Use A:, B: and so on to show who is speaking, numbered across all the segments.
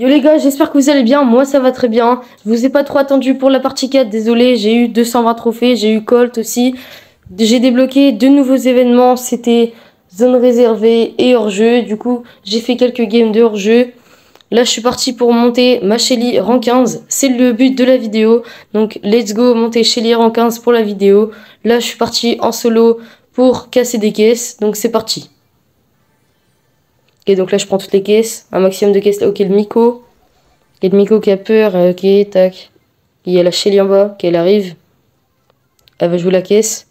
A: Yo les gars, j'espère que vous allez bien, moi ça va très bien. Je vous ai pas trop attendu pour la partie 4, désolé, j'ai eu 220 trophées, j'ai eu Colt aussi. J'ai débloqué deux nouveaux événements, c'était zone réservée et hors-jeu. Du coup, j'ai fait quelques games de hors-jeu. Là, je suis parti pour monter ma Shelly rang 15. C'est le but de la vidéo. Donc, let's go monter Shelly rang 15 pour la vidéo. Là, je suis parti en solo pour casser des caisses. Donc, c'est parti. Donc là, je prends toutes les caisses. Un maximum de caisses. Ok, le Miko. Ok, le Miko qui a peur. Ok, tac. Il y a la Shelly en bas. Ok, elle arrive. Elle va jouer la caisse.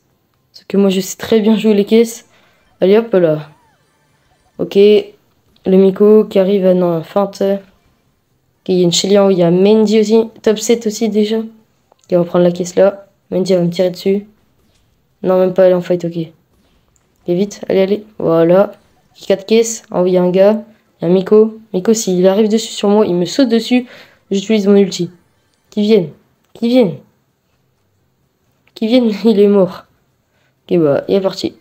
A: Parce que moi, je sais très bien jouer les caisses. Allez, hop là. Ok. Le Miko qui arrive à non, feinte. Ok, il y a une Shelly en haut. Il y a Mendy aussi. Top 7 aussi déjà. Ok, on va prendre la caisse là. Mendy, elle va me tirer dessus. Non, même pas, elle est en fight, ok. Ok, vite. Allez, allez. Voilà. 4 caisses. En haut, il y a un gars. Il y a Miko. Miko, s'il arrive dessus sur moi, il me saute dessus. J'utilise mon ulti. Qui viennent. Qui viennent. Qui viennent. Il est mort. Ok, bah, il est parti.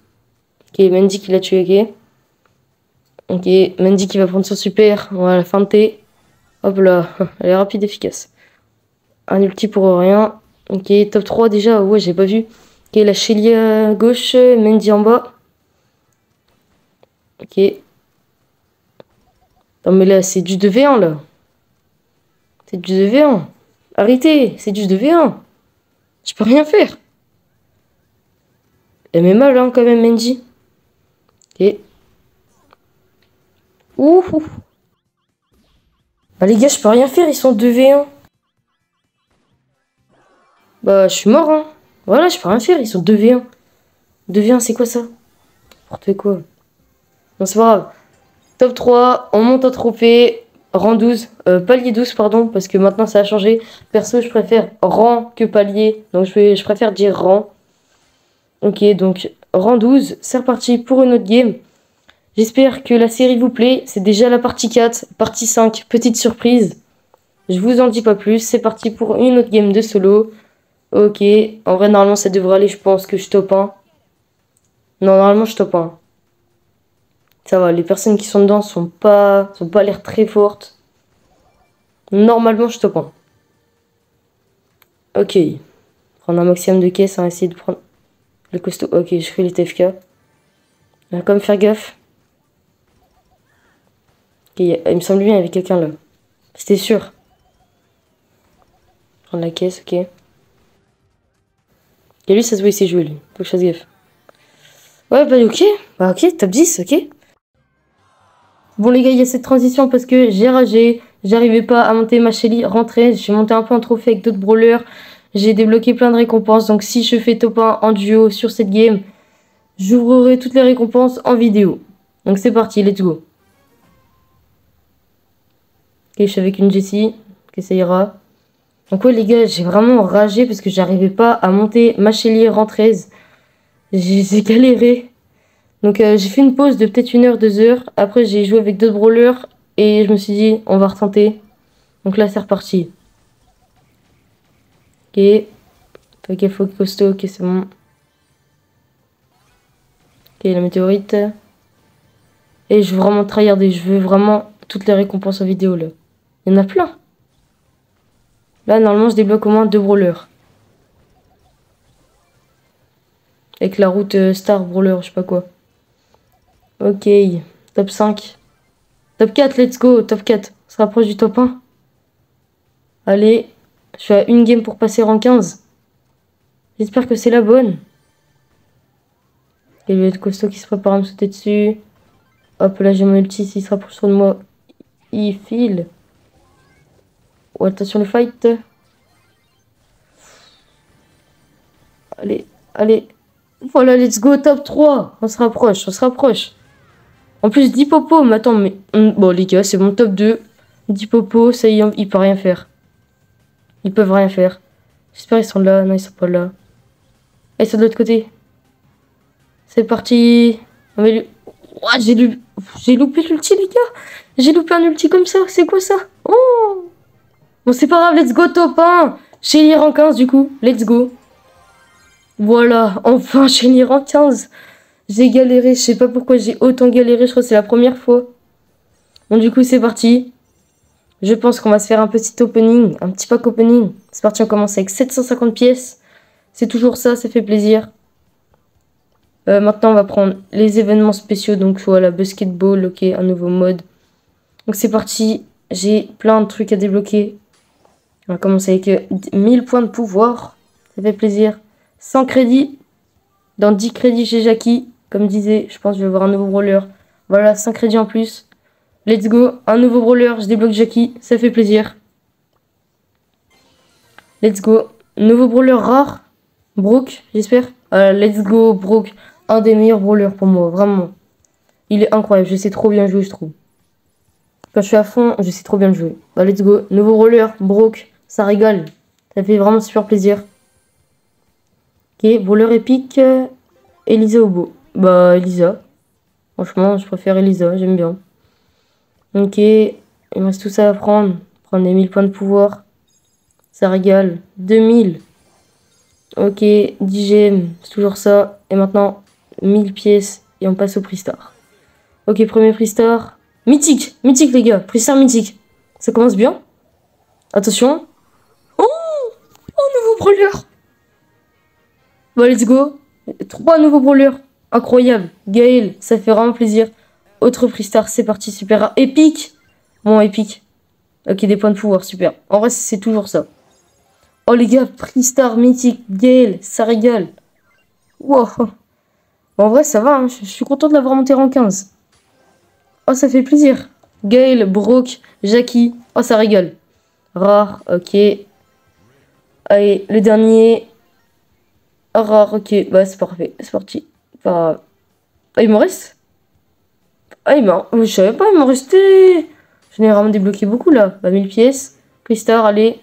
A: Ok, Mendy qui l'a tué, ok. Ok, Mendy qui va prendre son super. On va la feinter. Hop là. Elle est rapide, efficace. Un ulti pour rien. Ok, top 3 déjà. Ouais, j'ai pas vu. Ok, la à gauche. Mendy en bas. Ok. Non mais là, c'est du 2v1 là. C'est du 2v1. Arrêtez, c'est du 2v1. Je peux rien faire. Elle met mal hein, quand même, Mendy. Ok. Ouh. Bah les gars, je peux rien faire, ils sont 2v1. Bah, je suis mort, hein. Voilà, je peux rien faire, ils sont 2v1. 2v1, c'est quoi ça? N'importe quoi. Non, c'est. Top 3, on monte en trophée. Rang 12, euh, palier 12, pardon, parce que maintenant ça a changé. Perso, je préfère rang que palier. Donc je, je préfère dire rang. Ok, donc rang 12, c'est reparti pour une autre game. J'espère que la série vous plaît. C'est déjà la partie 4, partie 5, petite surprise. Je vous en dis pas plus. C'est parti pour une autre game de solo. Ok, en vrai, normalement, ça devrait aller. Je pense que je top 1. Non, normalement, je top 1. Ça va, les personnes qui sont dedans sont pas, sont pas l'air très fortes. Normalement, je top 1. Ok. Prendre un maximum de caisses, on va essayer de prendre le costaud. Ok, je fais les TFK. On va quand même faire gaffe. Ok, il me semble bien, il y avait quelqu'un là. C'était sûr. Prendre la caisse, ok. Et lui, ça se voit, il s'est joué, lui. Faut que je fasse gaffe. Ouais, bah ok. Bah ok, top 10, ok. Bon les gars, il y a cette transition parce que j'ai ragé. J'arrivais pas à monter ma Shelly rentrée. J'ai monté un peu en trophée avec d'autres brawlers. J'ai débloqué plein de récompenses. Donc si je fais top 1 en duo sur cette game, j'ouvrirai toutes les récompenses en vidéo. Donc c'est parti, let's go. Ok, je suis avec une Jessie. Ok, ça ira. Donc ouais les gars, j'ai vraiment ragé parce que j'arrivais pas à monter ma Shelly rentrée. J'ai galéré. Donc euh, j'ai fait une pause de peut-être une heure, deux heures. Après j'ai joué avec d'autres brawlers et je me suis dit on va retenter. Donc là c'est reparti. Ok. Ok, faut costaud, ok c'est bon. Ok, la météorite. Et je veux vraiment tryharder, je veux vraiment toutes les récompenses en vidéo là. Il y en a plein. Là normalement je débloque au moins deux brawlers. Avec la route euh, Star Brawler, je sais pas quoi. Ok, top 5. Top 4, let's go, top 4. On se rapproche du top 1. Allez, je suis à une game pour passer rang 15. J'espère que c'est la bonne. Il y a le costaud qui se prépare à me sauter dessus. Hop, là j'ai mon ulti, s'il se rapproche de moi, il file. Oh, attention le fight. Allez, allez. Voilà, let's go, top 3. On se rapproche, on se rapproche. En plus, 10 popos, mais attends, mais... Bon, les gars, c'est mon top 2. 10 popos, ça y est, ils peuvent rien faire. Ils peuvent rien faire. J'espère qu'ils sont là. Non, ils sont pas là. ils sont de l'autre côté. C'est parti. j'ai lu... J'ai loupé l'ulti, les gars. J'ai loupé un ulti comme ça. C'est quoi ça? Oh Bon, c'est pas grave, let's go top 1. Chez rang 15, du coup. Let's go. Voilà, enfin, chez rang 15. J'ai galéré, je sais pas pourquoi j'ai autant galéré, je crois que c'est la première fois. Bon, du coup, c'est parti. Je pense qu'on va se faire un petit opening, un petit pack opening. C'est parti, on commence avec 750 pièces. C'est toujours ça, ça fait plaisir. Euh, maintenant, on va prendre les événements spéciaux. Donc, voilà, basketball, ok, un nouveau mode. Donc, c'est parti. J'ai plein de trucs à débloquer. On va commencer avec 1000 euh, points de pouvoir. Ça fait plaisir. 100 crédits. Dans 10 crédits chez Jackie. Comme disait, je pense que je vais avoir un nouveau brawler. Voilà, 5 crédits en plus. Let's go. Un nouveau brawler. Je débloque Jackie. Ça fait plaisir. Let's go. Nouveau brawler rare. Brooke, j'espère. Euh, let's go, Brooke. Un des meilleurs brawlers pour moi, vraiment. Il est incroyable. Je sais trop bien jouer, je trouve. Quand je suis à fond, je sais trop bien jouer. Bah, let's go. Nouveau brawler. Brooke. Ça régale. Ça fait vraiment super plaisir. Ok, brawler épique. Elisa Obo. Bah, Elisa. Franchement, je préfère Elisa. J'aime bien. Ok, il me reste tout ça à prendre. Prendre les 1000 points de pouvoir. Ça régale. 2000. Ok, 10 gemmes, c'est toujours ça. Et maintenant, 1000 pièces et on passe au prix star. Ok, premier prix. Mythique, mythique les gars, prix mythique. Ça commence bien. Attention. Oh, oh nouveau brawler. Bon, let's go. Trois nouveaux brawlers. Incroyable. Gaël, ça fait vraiment plaisir. Autre prix star, c'est parti, super. Épique Bon, épique. Ok, des points de pouvoir, super. En vrai, c'est toujours ça. Oh les gars, prix star, mythique, Gale, ça régale. Wow. en vrai, ça va, hein. je suis content de l'avoir monté en 15. Oh, ça fait plaisir. Gale, Brooke, Jackie. Oh, ça régale. Rare, ok. Allez, le dernier. Rare, ok. Bah, c'est parfait. C'est parti. Oh, il m'en reste ah, il m'a... Je savais pas, il m'en restait... Je n'ai vraiment débloqué beaucoup, là. Bah, 1000 pièces. Pristar, allez.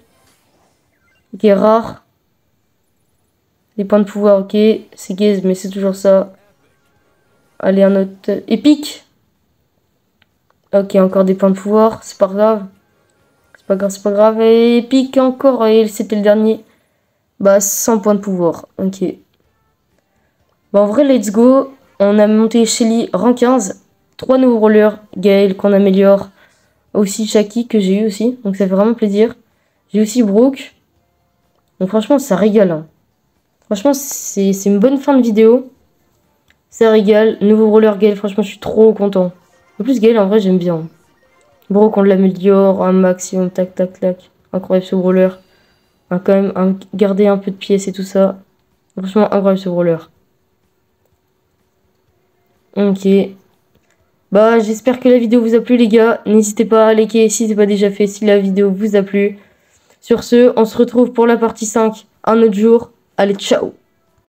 A: Ok, rare. Les points de pouvoir, ok. C'est gaze, mais c'est toujours ça. Allez, un autre... Épique Ok, encore des points de pouvoir. C'est pas grave. C'est pas grave, c'est pas grave. Et épique encore. Et c'était le dernier. Bah, 100 points de pouvoir. Ok. En vrai, let's go. On a monté Shelly rang 15. Trois nouveaux rollers, Gaël qu'on améliore. Aussi Shaki que j'ai eu aussi. Donc ça fait vraiment plaisir. J'ai aussi Brooke. Donc franchement ça régale. Hein. Franchement c'est une bonne fin de vidéo. Ça régale. Nouveau roller Gaël, franchement je suis trop content. En plus Gaël en vrai j'aime bien. Brooke on l'améliore un maximum. Tac tac tac. Incroyable ce roller. Un, quand même un, garder un peu de pièces et tout ça. Franchement incroyable ce roller. Ok. Bah, j'espère que la vidéo vous a plu, les gars. N'hésitez pas à liker si ce n'est pas déjà fait, si la vidéo vous a plu. Sur ce, on se retrouve pour la partie 5 un autre jour. Allez, ciao